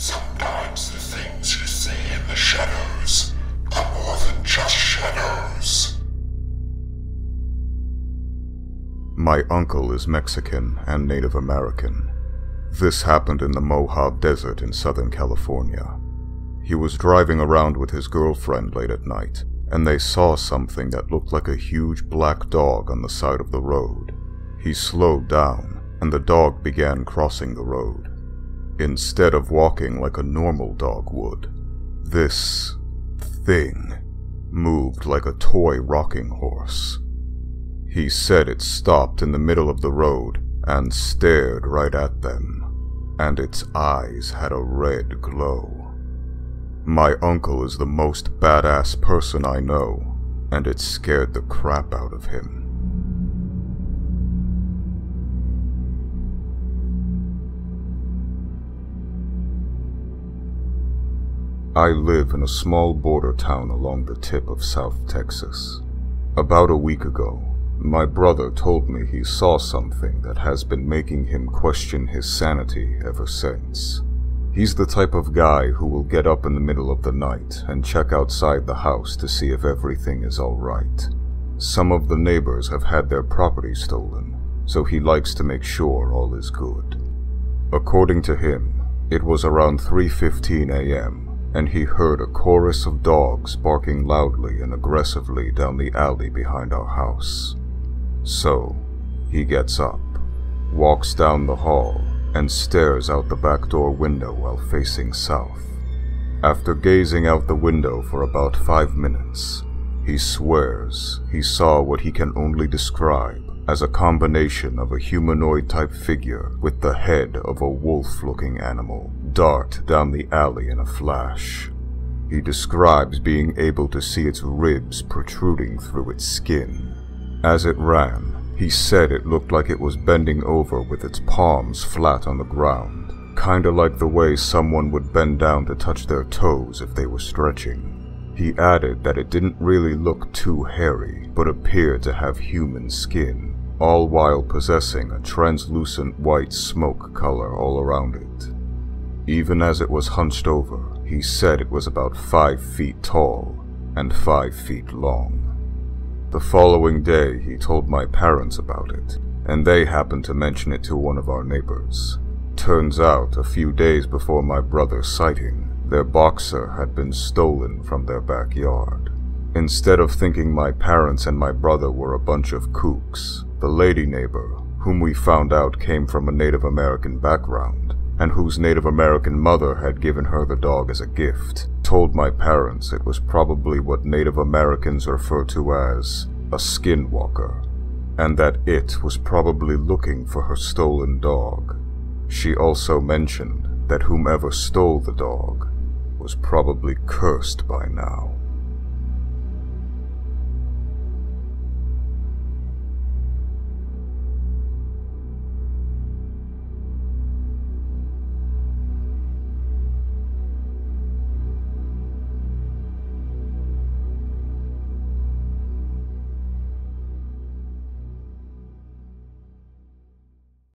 Sometimes the things you see in the shadows are more than just shadows. My uncle is Mexican and Native American. This happened in the Mojave Desert in Southern California. He was driving around with his girlfriend late at night, and they saw something that looked like a huge black dog on the side of the road. He slowed down, and the dog began crossing the road. Instead of walking like a normal dog would, this thing moved like a toy rocking horse. He said it stopped in the middle of the road and stared right at them, and its eyes had a red glow. My uncle is the most badass person I know, and it scared the crap out of him. I live in a small border town along the tip of South Texas. About a week ago, my brother told me he saw something that has been making him question his sanity ever since. He's the type of guy who will get up in the middle of the night and check outside the house to see if everything is alright. Some of the neighbors have had their property stolen, so he likes to make sure all is good. According to him, it was around 3.15 a.m and he heard a chorus of dogs barking loudly and aggressively down the alley behind our house. So, he gets up, walks down the hall, and stares out the back door window while facing south. After gazing out the window for about five minutes, he swears he saw what he can only describe as a combination of a humanoid type figure with the head of a wolf looking animal dart down the alley in a flash. He describes being able to see its ribs protruding through its skin. As it ran, he said it looked like it was bending over with its palms flat on the ground, kinda like the way someone would bend down to touch their toes if they were stretching. He added that it didn't really look too hairy, but appeared to have human skin, all while possessing a translucent white smoke color all around it. Even as it was hunched over, he said it was about five feet tall and five feet long. The following day, he told my parents about it, and they happened to mention it to one of our neighbors. Turns out, a few days before my brother's sighting, their boxer had been stolen from their backyard. Instead of thinking my parents and my brother were a bunch of kooks, the lady neighbor, whom we found out came from a Native American background, and whose Native American mother had given her the dog as a gift, told my parents it was probably what Native Americans refer to as a skinwalker, and that it was probably looking for her stolen dog. She also mentioned that whomever stole the dog was probably cursed by now.